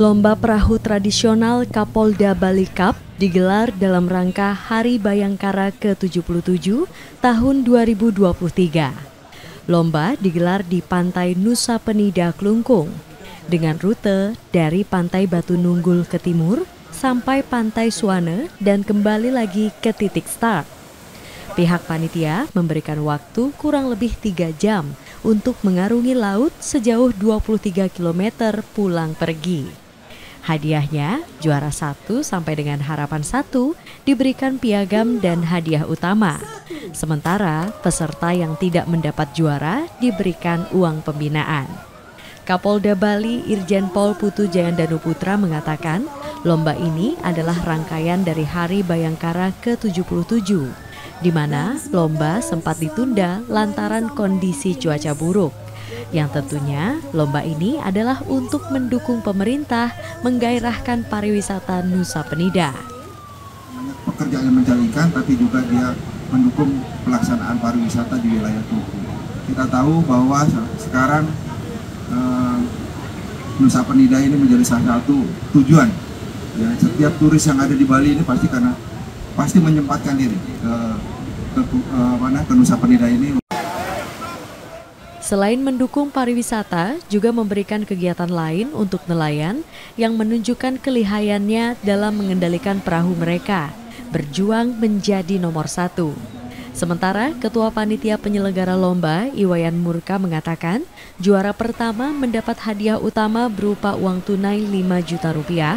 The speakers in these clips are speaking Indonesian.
Lomba perahu tradisional Kapolda Bali Cup digelar dalam rangka Hari Bayangkara ke-77 tahun 2023. Lomba digelar di Pantai Nusa Penida Klungkung dengan rute dari Pantai Batu Nunggul ke timur sampai Pantai Suane dan kembali lagi ke titik start. Pihak panitia memberikan waktu kurang lebih tiga jam untuk mengarungi laut sejauh 23 km pulang pergi. Hadiahnya, juara satu sampai dengan harapan satu diberikan piagam dan hadiah utama. Sementara peserta yang tidak mendapat juara diberikan uang pembinaan. Kapolda Bali Irjen Pol Putu Jayandanu Putra mengatakan, lomba ini adalah rangkaian dari Hari Bayangkara ke-77, di mana lomba sempat ditunda lantaran kondisi cuaca buruk yang tentunya lomba ini adalah untuk mendukung pemerintah menggairahkan pariwisata Nusa Penida. Pekerjaan yang mencari ikan tapi juga dia mendukung pelaksanaan pariwisata di wilayah Tuku. Kita tahu bahwa sekarang eh, Nusa Penida ini menjadi salah satu tujuan. Ya, setiap turis yang ada di Bali ini pasti karena pasti menyempatkan diri ke, ke, ke eh, mana ke Nusa Penida ini Selain mendukung pariwisata, juga memberikan kegiatan lain untuk nelayan yang menunjukkan kelihayannya dalam mengendalikan perahu mereka, berjuang menjadi nomor satu. Sementara Ketua Panitia Penyelenggara Lomba, Iwayan Murka mengatakan, juara pertama mendapat hadiah utama berupa uang tunai 5 juta rupiah,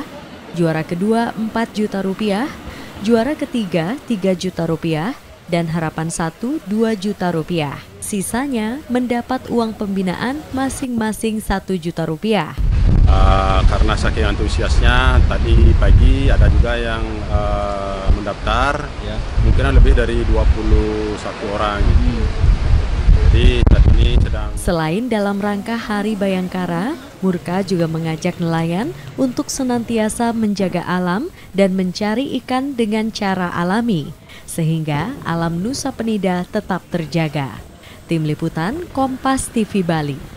juara kedua 4 juta rupiah, juara ketiga 3 juta rupiah, dan harapan satu 2 juta rupiah. Sisanya mendapat uang pembinaan masing-masing satu juta rupiah. Uh, karena saking antusiasnya tadi pagi ada juga yang uh, mendaftar, ya. mungkin lebih dari 21 orang. Hmm. Jadi saat ini sedang. Selain dalam rangka Hari Bayangkara, Murka juga mengajak nelayan untuk senantiasa menjaga alam dan mencari ikan dengan cara alami, sehingga alam Nusa Penida tetap terjaga. Tim Liputan Kompas TV Bali